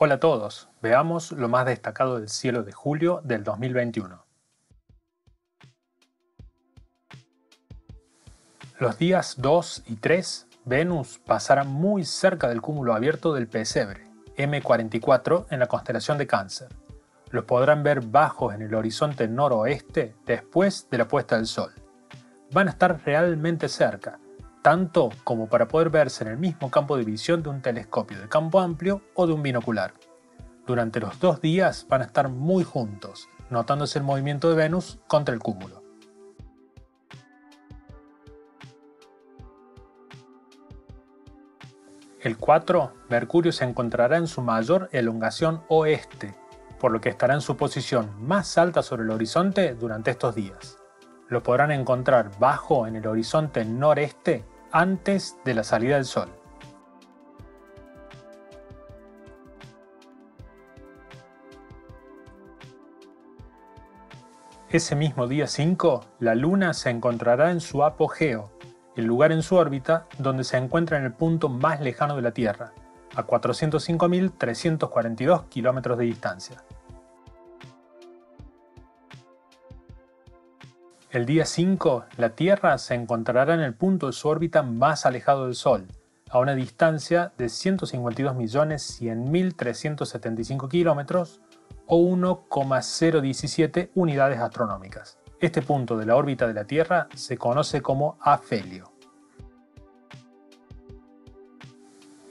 Hola a todos, veamos lo más destacado del cielo de julio del 2021. Los días 2 y 3, Venus pasará muy cerca del cúmulo abierto del pesebre, M44, en la constelación de Cáncer. Los podrán ver bajos en el horizonte noroeste después de la puesta del sol. Van a estar realmente cerca, tanto como para poder verse en el mismo campo de visión de un telescopio de campo amplio o de un binocular. Durante los dos días van a estar muy juntos, notándose el movimiento de Venus contra el cúmulo. El 4, Mercurio se encontrará en su mayor elongación oeste, por lo que estará en su posición más alta sobre el horizonte durante estos días. Lo podrán encontrar bajo en el horizonte noreste antes de la salida del Sol. Ese mismo día 5, la Luna se encontrará en su apogeo, el lugar en su órbita donde se encuentra en el punto más lejano de la Tierra, a 405.342 kilómetros de distancia. El día 5, la Tierra se encontrará en el punto de su órbita más alejado del Sol, a una distancia de 152.100.375 kilómetros o 1,017 unidades astronómicas. Este punto de la órbita de la Tierra se conoce como afelio.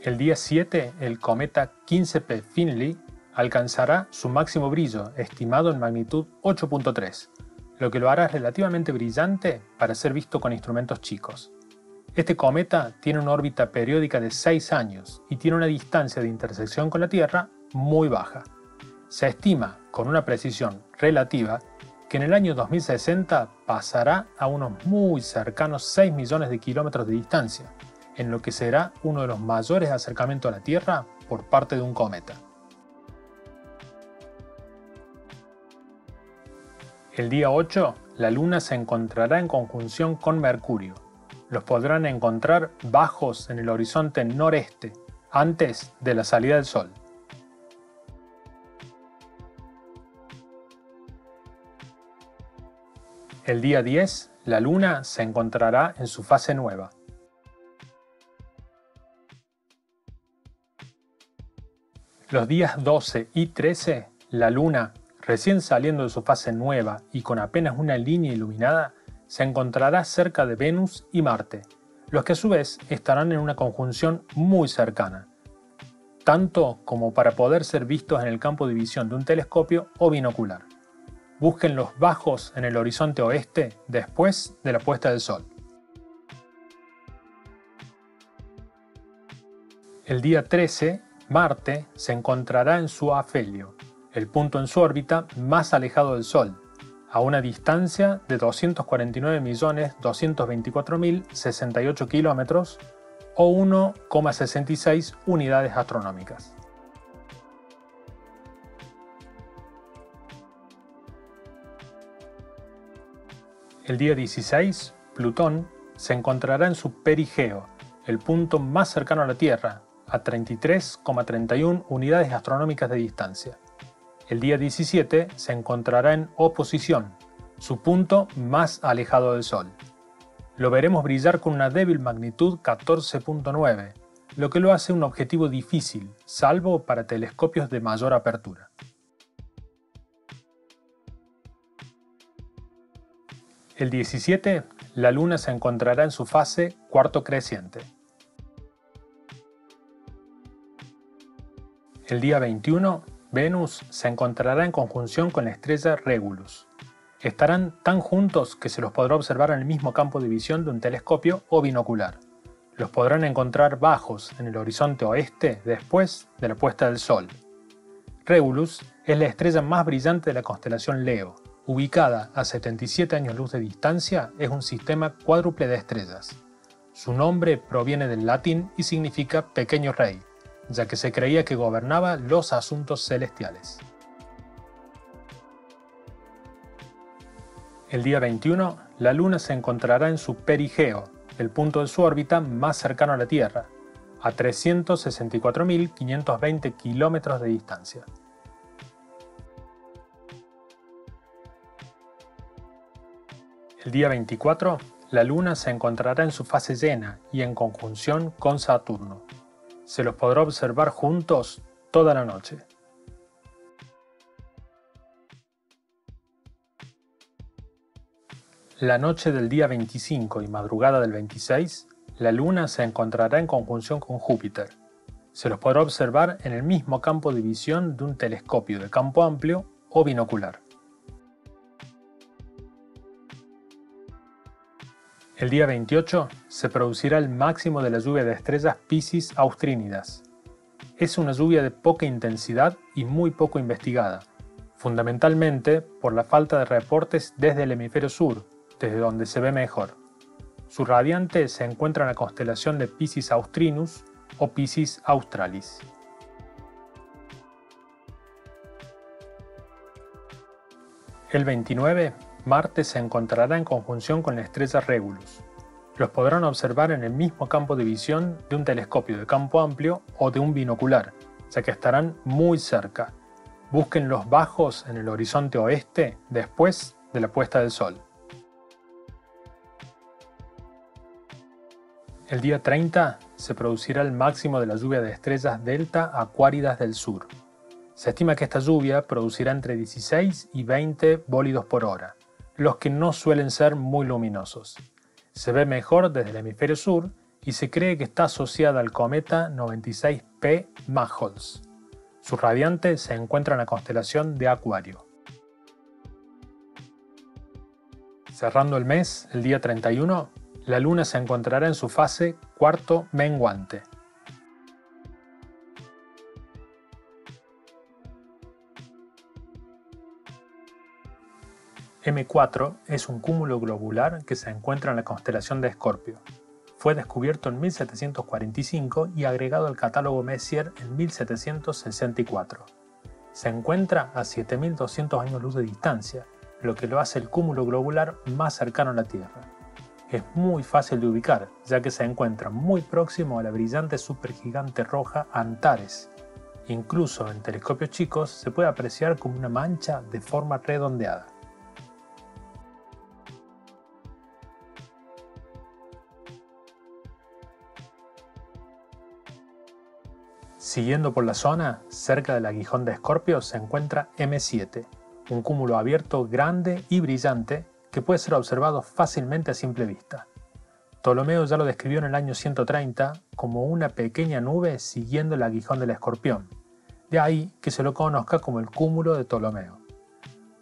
El día 7, el cometa 15P Finley alcanzará su máximo brillo, estimado en magnitud 8.3, lo que lo hará relativamente brillante para ser visto con instrumentos chicos. Este cometa tiene una órbita periódica de 6 años y tiene una distancia de intersección con la Tierra muy baja. Se estima, con una precisión relativa, que en el año 2060 pasará a unos muy cercanos 6 millones de kilómetros de distancia, en lo que será uno de los mayores acercamientos a la Tierra por parte de un cometa. El día 8, la Luna se encontrará en conjunción con Mercurio. Los podrán encontrar bajos en el horizonte noreste, antes de la salida del Sol. El día 10, la Luna se encontrará en su fase nueva. Los días 12 y 13, la Luna, recién saliendo de su fase nueva y con apenas una línea iluminada, se encontrará cerca de Venus y Marte, los que a su vez estarán en una conjunción muy cercana, tanto como para poder ser vistos en el campo de visión de un telescopio o binocular busquen los bajos en el horizonte oeste después de la puesta del sol. El día 13, Marte se encontrará en su afelio, el punto en su órbita más alejado del Sol, a una distancia de 249.224.068 kilómetros o 1,66 unidades astronómicas. El día 16, Plutón se encontrará en su perigeo, el punto más cercano a la Tierra, a 33,31 unidades astronómicas de distancia. El día 17 se encontrará en oposición, su punto más alejado del Sol. Lo veremos brillar con una débil magnitud 14.9, lo que lo hace un objetivo difícil, salvo para telescopios de mayor apertura. El 17, la Luna se encontrará en su fase cuarto creciente. El día 21, Venus se encontrará en conjunción con la estrella Regulus. Estarán tan juntos que se los podrá observar en el mismo campo de visión de un telescopio o binocular. Los podrán encontrar bajos en el horizonte oeste después de la puesta del Sol. Regulus es la estrella más brillante de la constelación Leo, ubicada a 77 años luz de distancia, es un sistema cuádruple de estrellas. Su nombre proviene del latín y significa pequeño rey, ya que se creía que gobernaba los asuntos celestiales. El día 21, la Luna se encontrará en su perigeo, el punto de su órbita más cercano a la Tierra, a 364.520 kilómetros de distancia. El día 24, la Luna se encontrará en su fase llena y en conjunción con Saturno. Se los podrá observar juntos toda la noche. La noche del día 25 y madrugada del 26, la Luna se encontrará en conjunción con Júpiter. Se los podrá observar en el mismo campo de visión de un telescopio de campo amplio o binocular. El día 28 se producirá el máximo de la lluvia de estrellas Piscis austrínidas. Es una lluvia de poca intensidad y muy poco investigada, fundamentalmente por la falta de reportes desde el hemisferio sur, desde donde se ve mejor. Su radiante se encuentra en la constelación de Piscis austrinus o Piscis australis. El 29 Marte se encontrará en conjunción con la estrella Regulus. Los podrán observar en el mismo campo de visión de un telescopio de campo amplio o de un binocular, ya que estarán muy cerca. Busquen los bajos en el horizonte oeste después de la puesta del sol. El día 30 se producirá el máximo de la lluvia de estrellas delta acuáridas del sur. Se estima que esta lluvia producirá entre 16 y 20 bólidos por hora, los que no suelen ser muy luminosos. Se ve mejor desde el hemisferio sur y se cree que está asociada al cometa 96P Majors. Su radiante se encuentra en la constelación de Acuario. Cerrando el mes, el día 31, la luna se encontrará en su fase cuarto menguante. M4 es un cúmulo globular que se encuentra en la constelación de Escorpio. Fue descubierto en 1745 y agregado al catálogo Messier en 1764. Se encuentra a 7200 años luz de distancia, lo que lo hace el cúmulo globular más cercano a la Tierra. Es muy fácil de ubicar, ya que se encuentra muy próximo a la brillante supergigante roja Antares. Incluso en telescopios chicos se puede apreciar como una mancha de forma redondeada. Siguiendo por la zona, cerca del aguijón de Escorpio se encuentra M7, un cúmulo abierto grande y brillante que puede ser observado fácilmente a simple vista. Ptolomeo ya lo describió en el año 130 como una pequeña nube siguiendo el aguijón del escorpión, de ahí que se lo conozca como el cúmulo de Ptolomeo.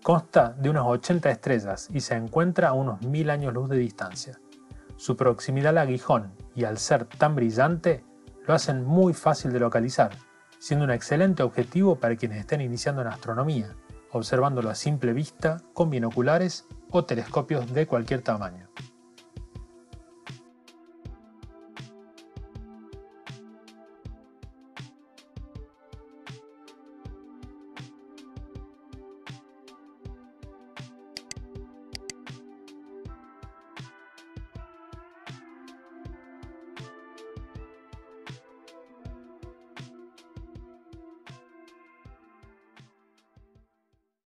Consta de unas 80 estrellas y se encuentra a unos 1000 años luz de distancia. Su proximidad al aguijón y al ser tan brillante lo hacen muy fácil de localizar, siendo un excelente objetivo para quienes estén iniciando en astronomía, observándolo a simple vista con binoculares o telescopios de cualquier tamaño.